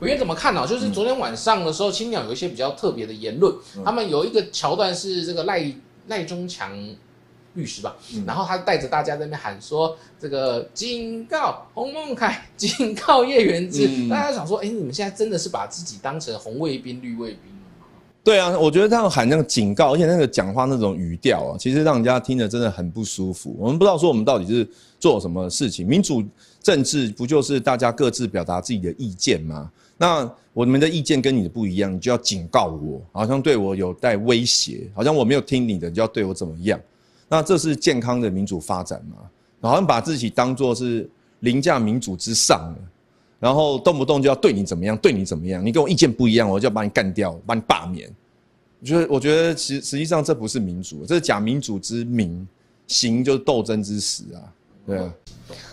委员怎么看呢？就是昨天晚上的时候，青鸟有一些比较特别的言论，他们有一个桥段是这个赖赖中强律师吧，然后他带着大家在那边喊说：“这个警告洪孟凯，警告叶元之。”大家想说：“哎，你们现在真的是把自己当成红卫兵、绿卫兵对啊，我觉得他们喊那个警告，而且那个讲话那种语调啊，其实让人家听着真的很不舒服。我们不知道说我们到底是做什么事情，民主政治不就是大家各自表达自己的意见吗？那我们的意见跟你的不一样，你就要警告我，好像对我有带威胁，好像我没有听你的，就要对我怎么样？那这是健康的民主发展吗？好像把自己当做是凌驾民主之上的，然后动不动就要对你怎么样，对你怎么样？你跟我意见不一样，我就要把你干掉，把你罢免。我觉得，我觉得实实际上这不是民主，这是假民主之名，行就是斗争之实啊，对啊。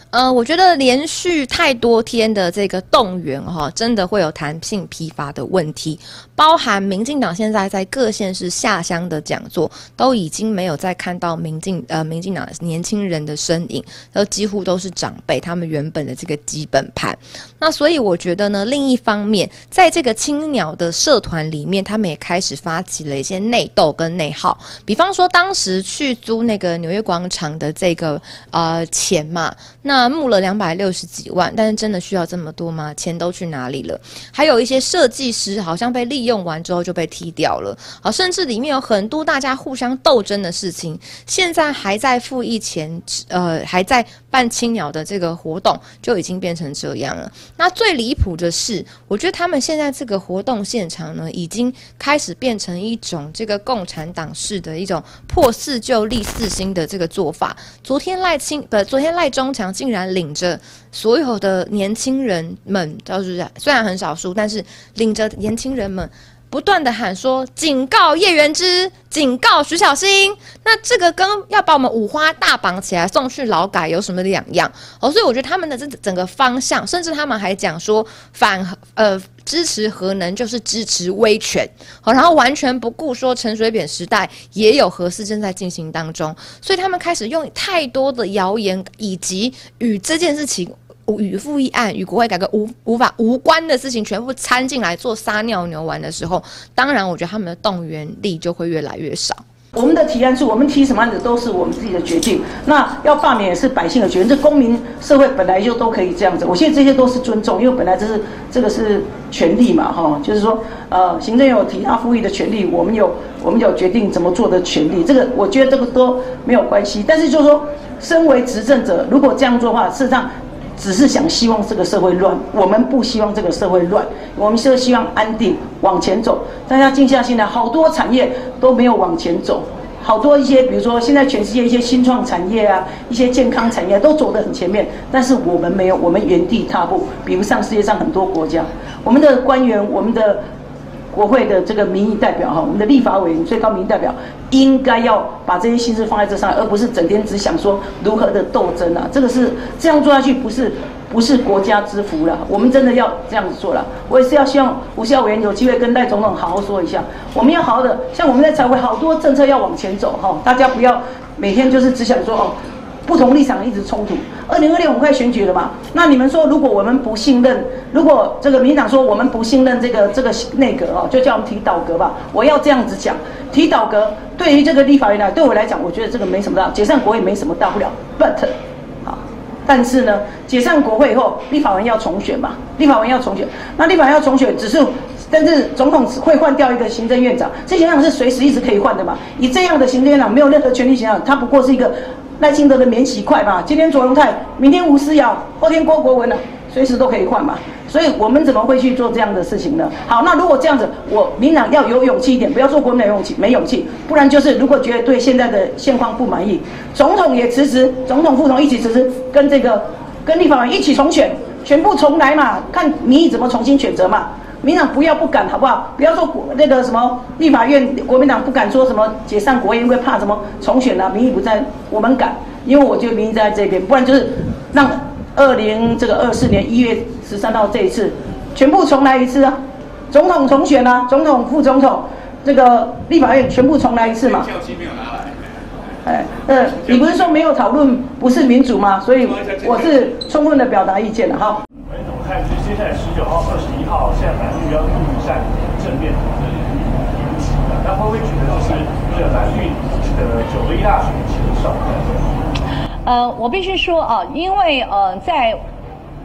呃，我觉得连续太多天的这个动员哈，真的会有弹性疲乏的问题。包含民进党现在在各县市下乡的讲座，都已经没有再看到民进呃民进党年轻人的身影，都几乎都是长辈他们原本的这个基本盘。那所以我觉得呢，另一方面，在这个青鸟的社团里面，他们也开始发起了一些内斗跟内耗。比方说，当时去租那个纽约广场的这个呃钱嘛，那。那募了两百六十几万，但是真的需要这么多吗？钱都去哪里了？还有一些设计师好像被利用完之后就被踢掉了，好，甚至里面有很多大家互相斗争的事情，现在还在付一钱，呃，还在办青鸟的这个活动，就已经变成这样了。那最离谱的是，我觉得他们现在这个活动现场呢，已经开始变成一种这个共产党式的一种破四旧立四新的这个做法。昨天赖清，不，昨天赖中强进。竟然领着所有的年轻人们，就是虽然很少数，但是领着年轻人们不断的喊说：“警告叶元之，警告徐小新。”那这个跟要把我们五花大绑起来送去劳改有什么两样？哦，所以我觉得他们的这整个方向，甚至他们还讲说反呃。支持核能就是支持威权，好，然后完全不顾说陈水扁时代也有核试正在进行当中，所以他们开始用太多的谣言以及与这件事情与复议案与国会改革无无法无关的事情全部掺进来做撒尿牛丸的时候，当然我觉得他们的动员力就会越来越少。我们的提案是我们提什么案子都是我们自己的决定，那要罢免也是百姓的决定，这公民社会本来就都可以这样子。我现在这些都是尊重，因为本来这是这个是权利嘛，哈，就是说，呃，行政有提他复议的权利，我们有我们有决定怎么做的权利，这个我觉得这个都没有关系。但是就是说，身为执政者，如果这样做的话，事实上。只是想希望这个社会乱，我们不希望这个社会乱，我们是希望安定往前走。大家静下心来，好多产业都没有往前走，好多一些，比如说现在全世界一些新创产业啊，一些健康产业都走得很前面，但是我们没有，我们原地踏步，比不上世界上很多国家。我们的官员，我们的。国会的这个民意代表哈，我们的立法委员最高民意代表应该要把这些心思放在这上，而不是整天只想说如何的斗争啊！这个是这样做下去，不是不是国家之福了。我们真的要这样子做了。我也是要希望吴孝委员有机会跟赖总统好好说一下，我们要好好的，像我们在财会好多政策要往前走哈，大家不要每天就是只想说哦。不同立场一直冲突。二零二六我们快选举了嘛？那你们说，如果我们不信任，如果这个民党说我们不信任这个这个内阁哦，就叫我们提倒阁吧。我要这样子讲，提倒阁对于这个立法院来，对我来讲，我觉得这个没什么大，解散国会没什么大不了。But，好，但是呢，解散国会以后，立法院要重选嘛？立法院要重选，那立法院要重选，只是。但是总统会换掉一个行政院长，这行政院长是随时一直可以换的嘛？以这样的行政院长没有任何权力形象，他不过是一个赖清德的免洗筷嘛？今天左荣泰，明天吴思瑶，后天郭国文了，随时都可以换嘛？所以我们怎么会去做这样的事情呢？好，那如果这样子，我民党要有勇气一点，不要说国民党有勇气，没勇气，不然就是如果觉得对现在的现况不满意，总统也辞职，总统副总一起辞职，跟这个跟立法院一起重选，全部重来嘛？看民意怎么重新选择嘛？民党不要不敢好不好？不要说国那个什么立法院国民党不敢说什么解散国会，因为怕什么重选啊，民意不在，我们敢，因为我觉得民意在这边，不然就是让二零这个二四年一月十三号这一次全部重来一次啊，总统重选啊，总统副总统这个立法院全部重来一次嘛。哎，呃，你不是说没有讨论不是民主吗？所以我是充分的表达意见了哈。我们怎么看？就是接下来十九号、二十好现在蓝绿要用一下你的正面的颜颜值那会不会觉得就是这蓝绿的九个一大学前哨。呃我必须说啊因为呃在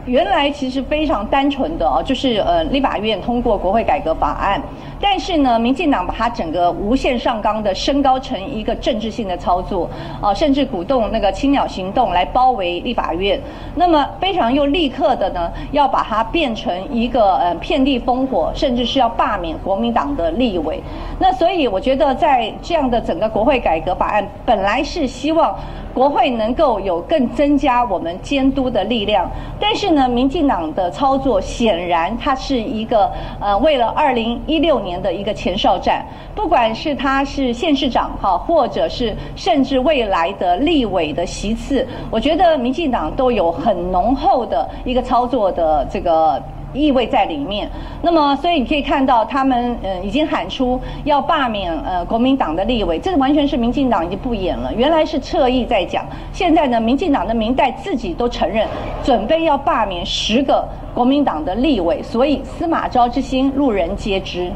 原来其实非常单纯的哦，就是呃，立法院通过国会改革法案，但是呢，民进党把它整个无限上纲的升高成一个政治性的操作，啊，甚至鼓动那个青鸟行动来包围立法院，那么非常又立刻的呢，要把它变成一个呃遍地烽火，甚至是要罢免国民党的立委。那所以我觉得在这样的整个国会改革法案，本来是希望。国会能够有更增加我们监督的力量，但是呢，民进党的操作显然它是一个呃，为了二零一六年的一个前哨战，不管是他是县市长哈，或者是甚至未来的立委的席次，我觉得民进党都有很浓厚的一个操作的这个。意味在里面，那么所以你可以看到，他们呃已经喊出要罢免呃国民党的立委，这完全是民进党已经不演了。原来是侧翼在讲，现在呢，民进党的明代自己都承认，准备要罢免十个国民党的立委，所以司马昭之心，路人皆知。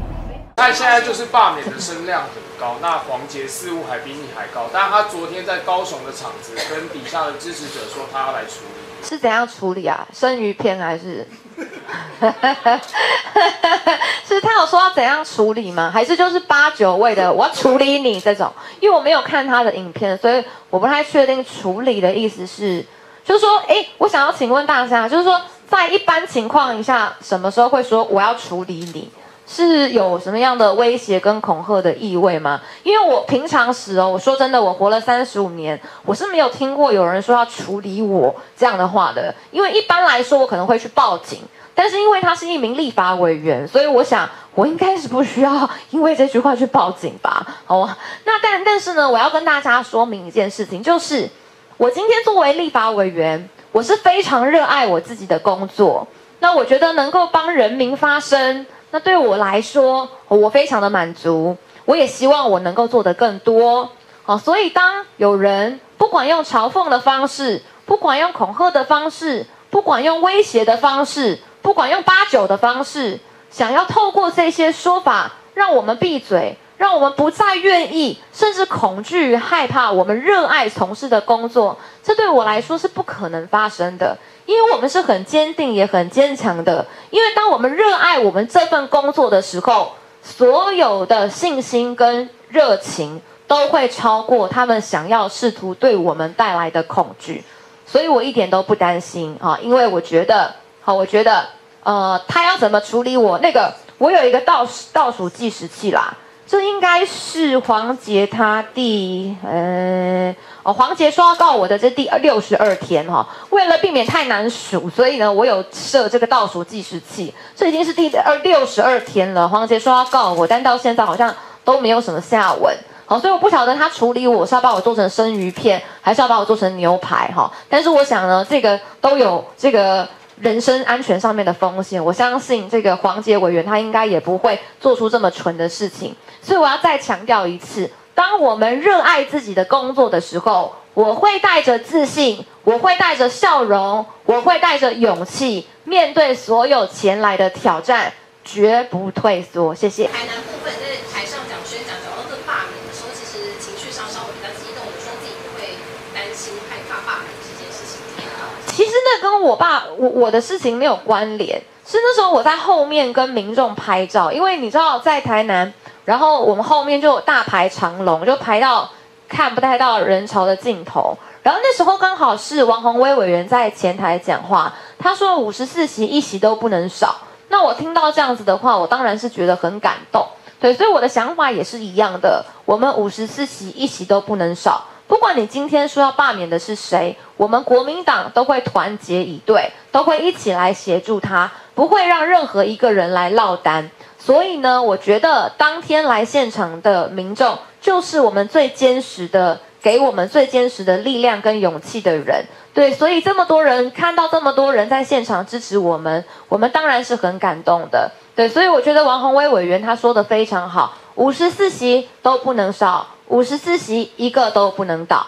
他现在就是罢免的声量很高，那黄杰似乎还比你还高，但他昨天在高雄的场子跟底下的支持者说，他要来处理，是怎样处理啊？生鱼片还是？是他有说要怎样处理吗？还是就是八九位的我要处理你这种？因为我没有看他的影片，所以我不太确定处理的意思是，就是说，哎，我想要请问大家，就是说，在一般情况一下，什么时候会说我要处理你？是有什么样的威胁跟恐吓的意味吗？因为我平常时哦，我说真的，我活了三十五年，我是没有听过有人说要处理我这样的话的。因为一般来说，我可能会去报警，但是因为他是一名立法委员，所以我想我应该是不需要因为这句话去报警吧？好啊，那但但是呢，我要跟大家说明一件事情，就是我今天作为立法委员，我是非常热爱我自己的工作，那我觉得能够帮人民发声。那对我来说，我非常的满足，我也希望我能够做得更多。好，所以当有人不管用嘲讽的方式，不管用恐吓的方式，不管用威胁的方式，不管用八九的方式，想要透过这些说法让我们闭嘴，让我们不再愿意，甚至恐惧、害怕我们热爱从事的工作，这对我来说是不可能发生的。因为我们是很坚定也很坚强的，因为当我们热爱我们这份工作的时候，所有的信心跟热情都会超过他们想要试图对我们带来的恐惧，所以我一点都不担心啊，因为我觉得，好，我觉得，呃，他要怎么处理我那个，我有一个倒数倒数计时器啦。这应该是黄杰他第呃哦，黄杰说要告我的这第六十二天哈，为了避免太难数，所以呢，我有设这个倒数计时器。这已经是第二六十二天了，黄杰说要告我，但到现在好像都没有什么下文。好，所以我不晓得他处理我是要把我做成生鱼片，还是要把我做成牛排哈。但是我想呢，这个都有这个。人身安全上面的风险，我相信这个黄杰委员他应该也不会做出这么蠢的事情。所以我要再强调一次：当我们热爱自己的工作的时候，我会带着自信，我会带着笑容，我会带着勇气，面对所有前来的挑战，绝不退缩。谢谢。海南部分在台上讲宣讲讲到这个罢免的时候，其实情绪上稍微比较激动，说自己会担心害怕罢免这件事情。跟我爸我我的事情没有关联，是那时候我在后面跟民众拍照，因为你知道在台南，然后我们后面就大排长龙，就排到看不太到人潮的尽头。然后那时候刚好是王宏威委员在前台讲话，他说五十四席一席都不能少。那我听到这样子的话，我当然是觉得很感动。对，所以我的想法也是一样的，我们五十四席一席都不能少。不管你今天说要罢免的是谁，我们国民党都会团结以对，都会一起来协助他，不会让任何一个人来落单。所以呢，我觉得当天来现场的民众，就是我们最坚实的，给我们最坚实的力量跟勇气的人。对，所以这么多人看到这么多人在现场支持我们，我们当然是很感动的。对，所以我觉得王宏威委员他说的非常好，五十四席都不能少。五十四席，一个都不能倒。